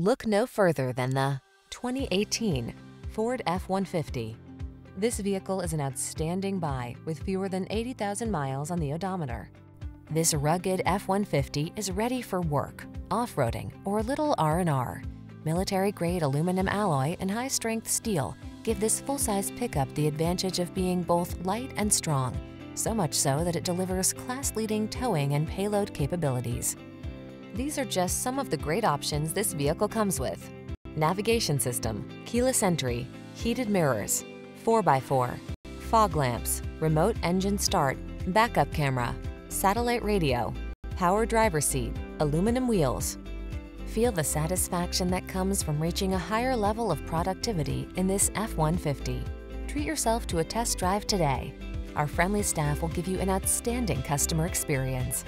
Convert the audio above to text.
Look no further than the 2018 Ford F-150. This vehicle is an outstanding buy with fewer than 80,000 miles on the odometer. This rugged F-150 is ready for work, off-roading, or a little R&R. Military-grade aluminum alloy and high-strength steel give this full-size pickup the advantage of being both light and strong, so much so that it delivers class-leading towing and payload capabilities. These are just some of the great options this vehicle comes with. Navigation system, keyless entry, heated mirrors, 4x4, fog lamps, remote engine start, backup camera, satellite radio, power driver seat, aluminum wheels. Feel the satisfaction that comes from reaching a higher level of productivity in this F-150. Treat yourself to a test drive today. Our friendly staff will give you an outstanding customer experience.